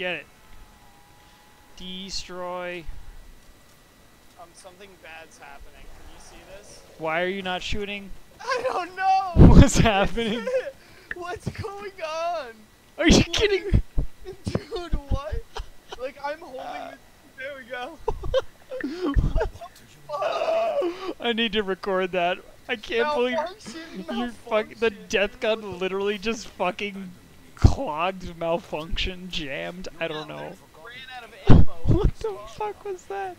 Get it. Destroy. Um, something bad's happening. Can you see this? Why are you not shooting? I don't know. What's happening? What's going on? Are you kidding? Dude, what? Like, I'm holding the... There we go. I need to record that. I can't believe you fuck the death gun literally just fucking clogged, malfunction, jammed. I don't know. Ran out of ammo. What the fuck was that?